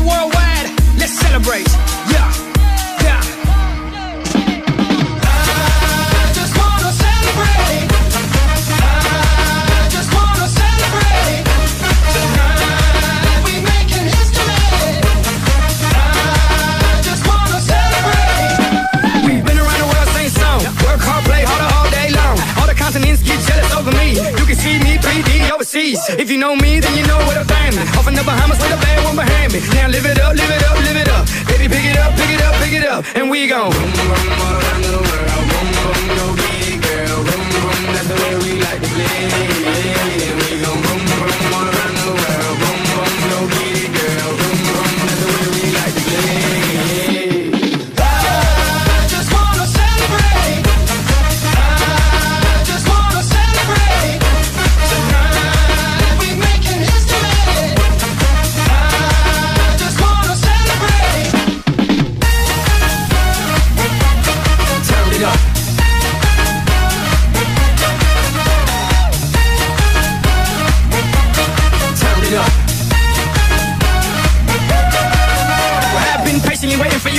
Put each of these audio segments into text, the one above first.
Worldwide. Let's celebrate. Yeah, yeah. I just wanna celebrate. I just wanna celebrate. Tonight we making history. I just wanna celebrate. We've been around the world. Work hard, play harder all day long. All the continents get jealous over me. You can see me 3D overseas. If you know me, then you know what. Off in the Bahamas with a bad one behind me. Now live it up, live it up, live it up. Baby, pick it up, pick it up, pick it up. And we gon'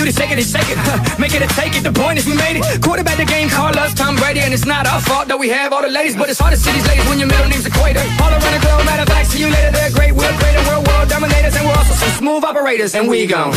you to it and shake it. Make it or take it. The point is we made it. Quarterback the game, call us Tom Brady, and it's not our fault that we have all the ladies, but it's hard to see these ladies when your middle name's Equator. All around the globe, matter of fact, see you later. They're great, we're greater, we're world dominators, and we're also some smooth operators, and we gon'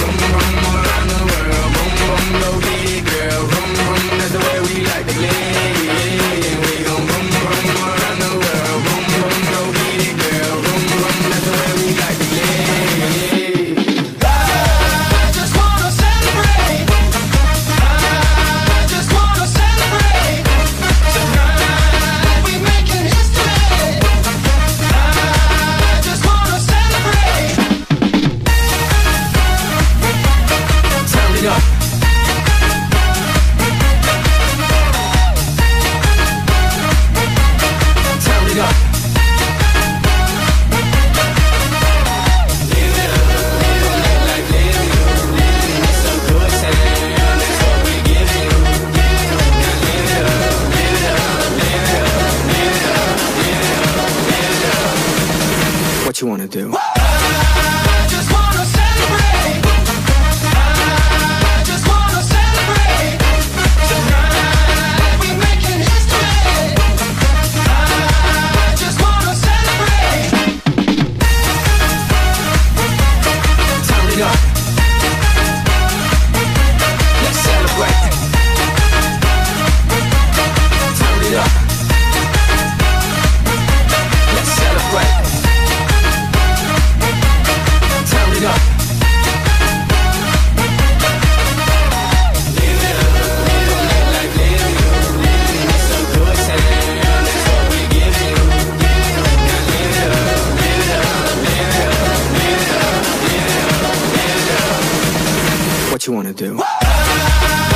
up what you wanna do.